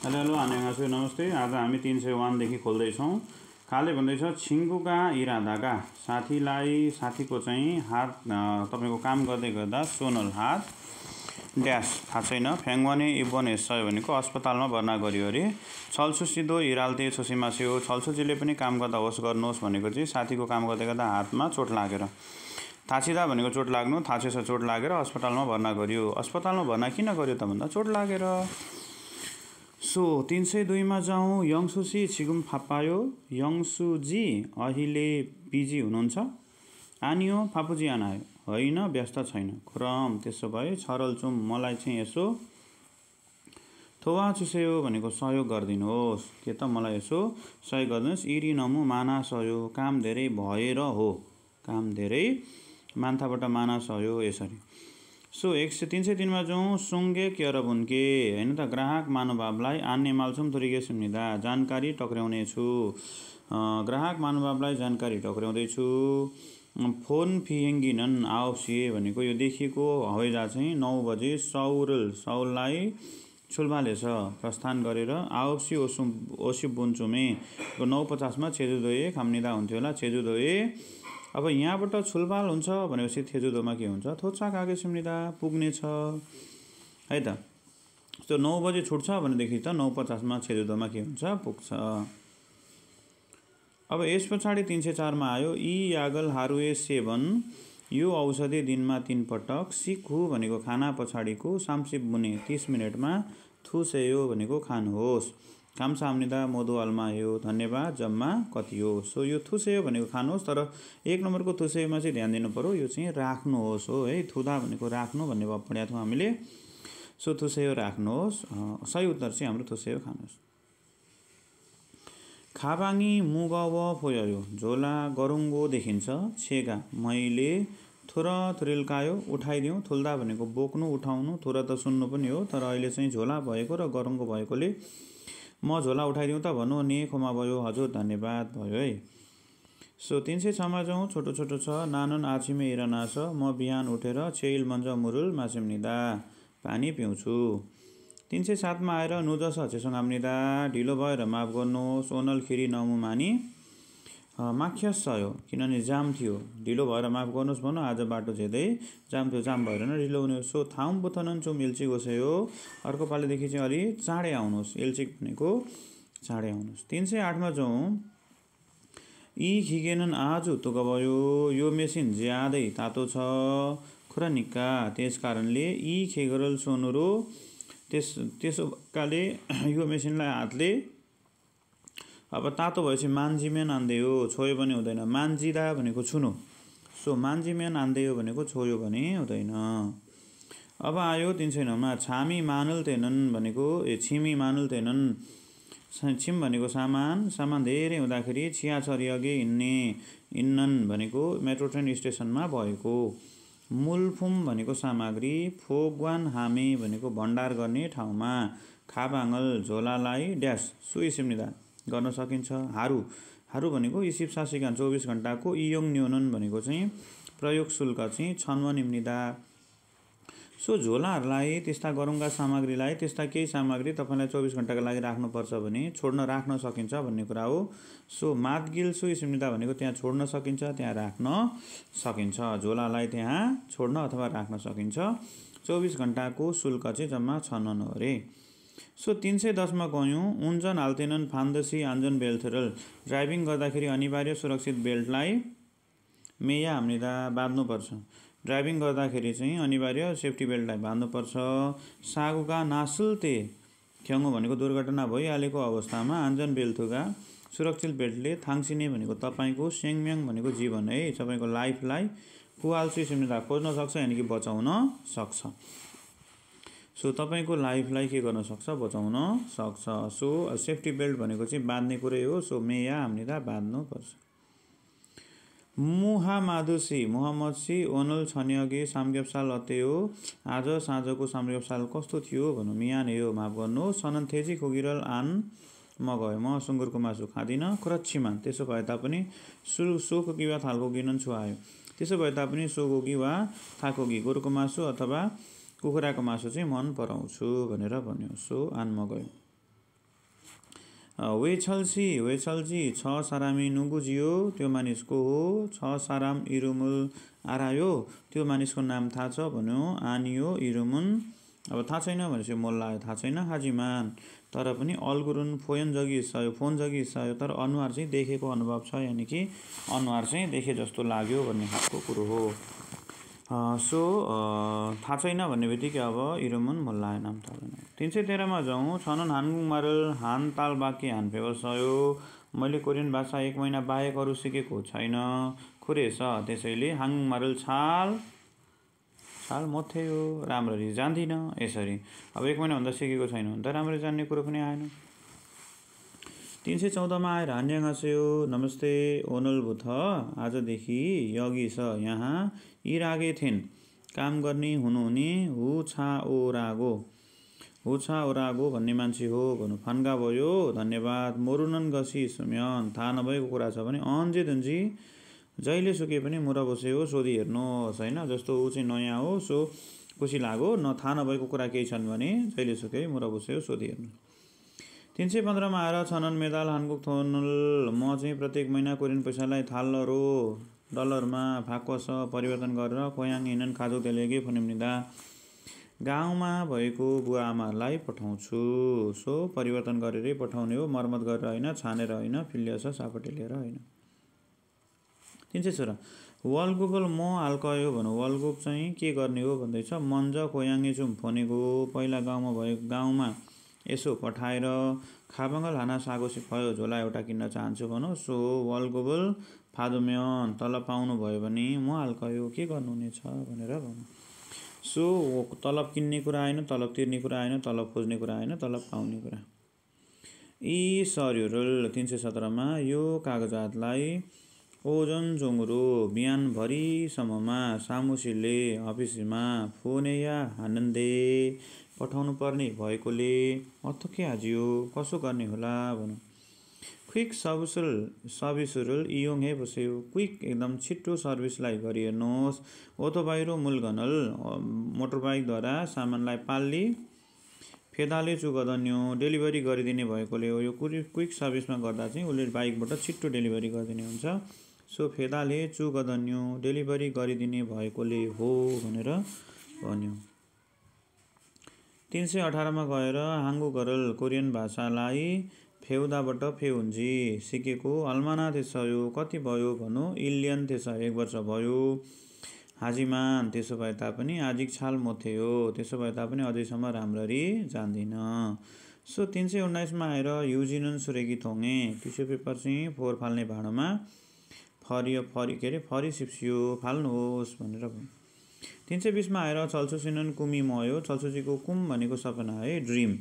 Hello hello आनेगाछु नमस्ते। आज हामी तिन सय वानदेखि खोल्दैछौँ। खाले भन्दैछ छिङ्गुका इरादाका साथीलाई साथीको चाहिँ हात तपाईँको काम गर्दै गर्दा सोनल हात ड्यास थाहा छैन। फ्याङ्वाने इबन सय भनेको अस्पतालमा भर्ना गरियो अरे। छल्छु सिधो हिराल्ते छल्छुजीले पनि काम गर्दा होस् गर्नुहोस् भनेको चाहिँ साथीको काम गर्दै गर्दा हातमा चोट लागेर। थाछिँदा भनेको चोट लाग्नु थाछेछ चोट लागेर अस्पतालमा भर्ना गरियो। अस्पतालमा भर्ना किन गर्यो त भन्दा? चोट लागेर। सो तिन सय दुईमा जाउँ। यङसुसी छिगुम फापायो। यङसुजी अहिले पिजी हुनुहुन्छ। आनियो फापुजी आनायो। होइन व्यस्त छैन। खुरम त्यसो भए छरलचुम मलाई चाहिँ यसो थोवा चुस्यो भनेको सहयोग गरिदिनुहोस्। के त मलाई यसो सहयोग गरिदिनुहोस्। इरी नमु माना काम धेरै भएर हो। काम धेरै मान्थाबाट माना सहयोग यसरी। सो एक सय तिन सय तिनमा जाउँ सुङ्गे क्यार बुन्के। होइन त ग्राहक महानुभावलाई आन्ने माल्छौँ थोरिगे सुनिदा जानकारी टक्राउनेछु ग्राहक महानुभावलाई जानकारी टक्राउँदैछु फोन फिहेङ्गिनन् आवसिए भनेको यो देखिएको हवाईजहाज चाहिँ नौ बजे सौरल सौललाई छुलबालेछ प्रस्थान गरेर आवसी ओसु ओसी बुन्चुमे नौ पचासमा छेजुदोए खामनिदा हुन्थ्यो होला। छेजुदोए अब यहाँबाट छुलबाल हुन्छ भनेपछि थेजुदोमा के हुन्छ? थोचा कागे सिम्रिदा पुग्नेछ। है त? त्यो नौ बजी छुट्छ भनेदेखि त नौ पचासमा छेजुदोमा के हुन्छ? पुग्छ। अब यस पछाडि तिन सय चारमा आयो यी यागल हारुए सेवन यो औषधि दिनमा तिन पटक सिक्हु भनेको खाना पछाडिको सामसिप बुने तिस मिनटमा थुसेयो भनेको खानुहोस्। काम सामनिदा मोदो अल्मायो धन्यवाद जम्मा कति हो? सो यो थुसेयो भनेको खानुहोस् तर एक नम्बरको थुसेयोमा चाहिँ ध्यान दिनु पऱ्यो यो चाहिँ राख्नुहोस् हो है। थुदा भनेको राख्नु भन्ने भयो पढाएको थियौँ हामीले सो थुसेयो राख्नुहोस्। सही उत्तर चाहिँ हाम्रो थुसेयो खानुहोस्। खाबाङी मुगव फोयो झोला गरुङ्गो देखिन्छ छेगा मैले थुर थुरिल्कायो उठाइदिउँ थुल्दा भनेको बोक्नु उठाउनु थुर त सुन्नु पनि हो तर अहिले चाहिँ झोला भएको र गरुङ्गो भएकोले म झोला उठाइदिउँ त भन्नु नि खोमा भयो हजुर धन्यवाद भयो है। सो तिन सय छमा जाउँ छोटो छोटो छ नानन आछिमे इरना छ म बिहान उठेर छेइल मन्ज मुरुल मासिम निदा पानी पिउँछु। तिन सय सातमा आएर नुजस हचेसँग निदा ढिलो भएर माफ गर्नु सोनल खिरी नमु मानी। माख्यस सयो? किनभने जाम थियो। ढिलो भएर माफ गर्नुहोस् भनौँ आज बाटो झेर्दै जाम थियो जाम भएर नै ढिलो हुने सो थाउम बुथनन चुम इल्ची हो। अर्को पालिदेखि चाहिँ अलि चाँडै आउनुहोस्। इल्चिक भनेको चाँडै आउनुहोस्। तिन सय आठमा जाउँ। यी खिगेनन् आज तुक भयो। यो मेसिन ज्यादै तातो छ। खुरा निक्का। त्यस कारणले यी खेगरल सोनुरो त्यस त्यसो काले यो मेसिनलाई हातले अब तातो भएपछि मान्जिमेन हो छोयो भने हुँदैन। मान्जिँदा भनेको छुनु। सो मान्जिमेन हो भनेको छोयो भने हुँदैन। अब आयो तिन सय नौमा छामी मानुल तेनन् भनेको ए छिमी मानुल तेनन्। छिम भनेको सामान सामान धेरै हुँदाखेरि छियाछरी अघि हिँड्ने हिँड्नन् भनेको मेट्रो ट्रेन स्टेसनमा भएको। मुलफुम भनेको सामग्री फोगवान हामे भनेको भण्डार गर्ने ठाउँमा। खाबाङ्गल झोलालाई ड्यास सुई सिम्निदा गर्न सकिन्छ। हारु हारु भनेको इसिप सासिका चौबिस घन्टाको इयोङ न्योनन भनेको चाहिँ प्रयोग शुल्क चाहिँ छन्व निम्निदा। सो झोलाहरूलाई त्यस्ता गरुङ्गा सामग्रीलाई त्यस्ता केही सामग्री तपाईँलाई चौबिस घन्टाको लागि राख्नुपर्छ भने छोड्न राख्न सकिन्छ भन्ने कुरा हो। सो मातगिल सो सिम्निदा भनेको त्यहाँ छोड्न सकिन्छ त्यहाँ राख्न सकिन्छ। झोलालाई त्यहाँ छोड्न अथवा राख्न सकिन्छ। चौबिस घन्टाको शुल्क चाहिँ जम्मा छन् अरे। सो तिन सय दसमा गयौँ। उन्जन हाल्थेनन् फान्दसी आन्जन बेल्थेरल। ड्राइभिङ गर्दाखेरि अनिवार्य सुरक्षित बेल्टलाई मेया हामीले बाँध्नुपर्छ। ड्राइभिङ गर्दाखेरि चाहिँ अनिवार्य सेफ्टी बेल्टलाई बाँध्नुपर्छ। सागुका नासुल्ते ख्याङ्गो भनेको दुर्घटना भइहालेको अवस्थामा आन्जन बेल्थुका सुरक्षित बेल्टले थाङ्सिने भनेको तपाईँको सेङम्याङ भनेको जीवन है। तपाईँको लाइफलाई कुवाल्सी सिमिदा खोज्न सक्छ यानि कि बचाउन सक्छ। सो तपाईँको लाइफलाई के गर्न सक्छ? बचाउन सक्छ। सो सेफ्टी बेल्ट भनेको चाहिँ बाँध्ने कुरै हो। सो मेया हामीले बाँध्नुपर्छ। मुहा माधुसी मोहम्मद ओनल छन्यगे सामगेप्साल अते हो। आज साँझको सामगेप्साल कस्तो थियो भनौँ मियान हो। माफ गर्नु। सनन थेजी खोगिरल आन म गएँ म सुँगुरको मासु खाँदिनँ। क्रच्छीमा त्यसो भए तापनि सु सोको वा थालको गिनन छुवायो। त्यसो भए तापनि सोगोगी वा थाकोगी गोरुको मासु अथवा कुखुराको मासु चाहिँ मन पराउँछु भनेर भन्यो सो आनमा गयो। वेछल्सी वेछल्जी छ सारामी नुबुझियो त्यो मानिसको हो। छ साराम इरुमुल आरायो त्यो मानिसको नाम थाहा छ भन्यो। आनियो इरुमुन। अब थाहा छैन भनेपछि मोल्ला थाहा छैन हाजिमान तर पनि अलगुरुन फोयन जगी हिस्सायो फोन जगी हिस्सायो तर अनुहार चाहिँ देखेको अनुभव छ यानि कि अनुहार चाहिँ देखे जस्तो लाग्यो भन्ने खालको कुरो हो। सो थाहा छैन भन्ने बित्तिकै अब इरुमुन मोल्ला नाम थाहा छैन तिन सय तेह्रमा जाउँ छनन हानगुङ मारल हान ताल बाँकी हान व्यवसायो मैले कोरियन भाषा एक महिना बाहेक अरू सिकेको छैन। खुरेछ त्यसैले हाङुङ मारल छाल छाल मथ्यो राम्ररी जान्दिनँ यसरी। अब एक महिनाभन्दा सिकेको छैन भने त राम्ररी जान्ने कुरो पनि आएन। तिन सय चौधमा आएर हान्याङास्यो नमस्ते ओनल भुथ आजदेखि यगी छ यहाँ इरागे थिइन्। काम गर्ने हुनुहुने हु छा ओ रागो। हु छा ओ रागो भन्ने मान्छे हो भन्नु फन्गा भयो। धन्यवाद। मोरुनन गसी सुम्यन। थाहा नभएको कुरा छ भने अन्जे धुन्जी जहिले सुके पनि मुरा बसे हो सोधी हेर्नुहोस् होइन? जस्तो ऊ चाहिँ नयाँ हो सो खुसी लाग्यो। न थाहा नभएको कुरा केही छन् भने जहिले सुकै मुरा बसे हो सोधी हेर्नु। तिन सय पन्ध्रमा आएर छनन मेदाल हानगुक थोनल म चाहिँ प्रत्येक महिना कोरियन पैसालाई थालरो डलरमा फाक्वस परिवर्तन गरेर कोयाङ हिँडन खाजो तेलेगे फनिम्निदा गाउँमा भएको बुवा आमालाई पठाउँछु। सो परिवर्तन गरेरै पठाउने हो मर्मत गरेर होइन छानेर होइन फिलियस सापटे लिएर होइन। तिन सय सोह्र। वालगुगल म हाल्कयो भनौँ। वालगुक चाहिँ के गर्ने हो भन्दैछ मन्ज कोयाङ्गे चुम फोनेको पहिला गाउँमा भएको गाउँमा यसो पठाएर खाबङ्गल हाना सागोसी भयो झोला एउटा किन्न चाहन्छु भनौँ सो वालगोबल फादुम्यन तल पाउनुभयो भने म हाल्कयो के गर्नुहुनेछ भनेर भनौँ सो तलब किन्ने कुरा आएन तलब तिर्ने कुरा आएन तलब खोज्ने कुरा आएन तलब पाउने कुरा। यी सरहरू तिन सय सत्रमा यो कागजातलाई ओजन जोङ्रो बिहानभरिसम्ममा सामुसीले अफिसमा फोनेया आनन्दे पठाउनु पर्ने भएकोले अथोके हाजियो कसो गर्ने होला भनौँ। क्विक सर्भिसल सर्भिसहरू इयोङ हे बस्यो। क्विक एकदम छिट्टो सर्भिसलाई गरिहेर्नुहोस् ओतो बाहिर मुलगनल मोटर बाइकद्वारा सामानलाई पाल्ली फेदाले चुगदन्यो डेलिभरी गरिदिने भएकोले यो क्विक सर्भिसमा गर्दा चाहिँ उसले बाइकबाट छिट्टो डेलिभरी गरिदिने हुन्छ। सो फेदाले चुगदन्यो डेलिभरी गरिदिने भएकोले हो भनेर भन्यो। तिन सय अठारमा गएर हाङ्गु गरल कोरियन भाषालाई फेउदाबाट फेउन्जी सिकेको अल्माना त्यसयो कति भयो भनौँ इलियन त्यस एक वर्ष भयो। हाजिमान त्यसो भए तापनि आजिक छाल मोथे हो त्यसो भए तापनि अझैसम्म राम्ररी जान्दिनँ। सो तिन सय उन्नाइसमा आएर युजिनन सुरेगी थोङे टिस्यु पेपर चाहिँ फोहोर फाल्ने भाँडोमा फरियो फरि के अरे फरि सिप्सियो फाल्नुहोस् भनेर तिन सय बिसमा आएर चल्छु सिनन कुमी मयो चल्छुजीको कुम भनेको सपना है ड्रिम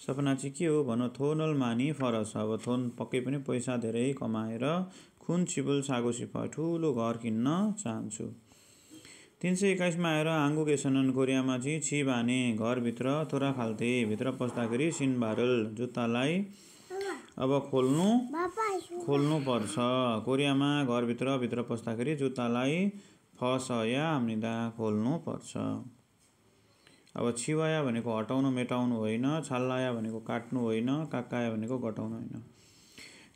सपना चाहिँ के हो भनौँ थोनल मानी फरस। अब थोन पक्कै पनि पैसा धेरै कमाएर खुन छिबुल सागो सिपा ठुलो घर किन्न चाहन्छु। तिन सय एक्काइसमा आएर आङ्गु केसनन कोरियामा चाहिँ छि बाने घरभित्र थोरा खाल्थे। भित्र पस्दाखेरि सिन भारल जुत्तालाई अब खोल्नु खोल्नु पर्छ। कोरियामा घरभित्र भित्र पस्दाखेरि जुत्तालाई फसया खोल्नु पर्छ अब छिवाया भनेको हटाउनु मेटाउनु होइन छाल्लाया भनेको काट्नु होइन काकाया भनेको घटाउनु होइन।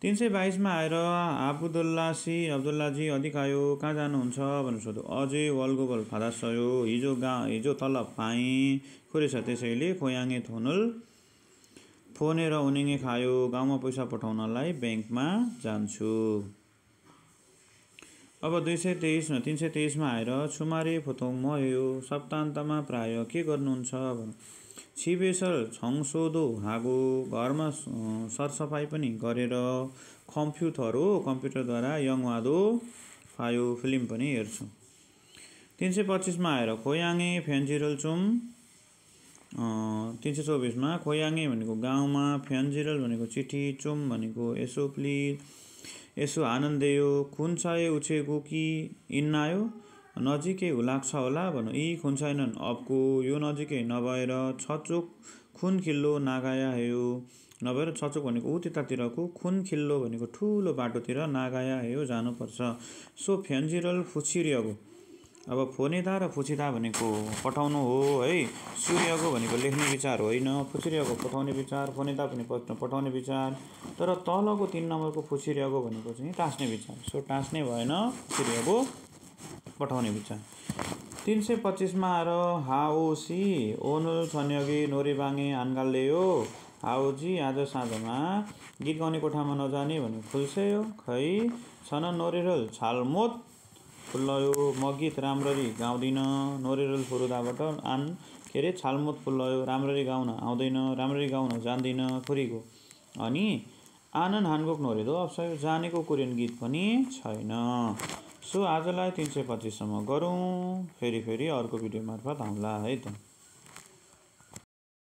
तिन सय बाइसमा आएर आबुदुल्लासी अब्दुल्लाजी अधिक आयो कहाँ जानुहुन्छ भनेर सोध्यो। अझै वलगोबल फादासयो हिजो गा हिजो तल पाएँ खुरेछ त्यसैले खोयाङे थोनल। फोनेर उनिङे खायो गाउँमा पैसा पठाउनलाई ब्याङ्कमा जान्छु। अब दुई सय तेइसमा तिन सय तेइसमा आएर छुमारे फोतोङ मयो सप्तान्तमा प्राय के गर्नुहुन्छ भने? छङसोदो हागो घरमा सरसफाइ पनि गरेर कम्प्युटर हो कम्प्युटरद्वारा यङवादो फायो फिल्म पनि हेर्छु। तिन सय पच्चिसमा आएर खोयाङे फ्यान्जिरल चुम तिन सय चौबिसमा खोयाङ्गे भनेको गाउँमा फ्यान्जिरल भनेको चिठी चुम भनेको यसो यसो आनन्देयो खुन्साए उछेको कि इन्नायो? नजिकै लाग्छ होला भनौँ। यी खुन्साएनन्। अबको यो नजिकै नभएर छचोक खुन खिल्लो नागाया हेयो नभएर छचोक भनेको ऊ त्यतातिरको खुन खिल्लो भनेको ठुलो बाटोतिर नागाया हेयो जानुपर्छ। सो फ्यान्जिरल फुछिरियगो अब फोनेदा र फुचिदा भनेको पठाउनु हो है। सूर्यको भनेको लेख्ने विचार होइन फुचिरियाको पठाउने विचार फोनेदा भने पठाउने विचार। तर तलको तिन नम्बरको फुचिरियाको भनेको चाहिँ टाँस्ने विचार। सो टाँस्ने भएन फुचिरियाको पठाउने विचार। तिन सय पच्चिसमा आएर हाओसी ओनुल छन्यगी नोरी आनगाले हो हाउजी आज साँझमा गीत गाउने कोठामा नजाने भने खुल्से हो खै। छन नोरेरल छालमोत फुल्लयो। म गीत राम्ररी गाउँदिनँ नोरेरल फुरुदाबाट आन के अरे छालमुत फुल्लयो। राम्ररी गाउन आउँदैन राम्ररी गाउन जान्दिनँ खुरीको। अनि आनन्द हानगोक नोरेदो अब जानेको कोरियन गीत पनि छैन। सो आजलाई तिन सय पच्चिससम्म गरौँ। फेरि फेरि अर्को भिडियो मार्फत आउँला है त।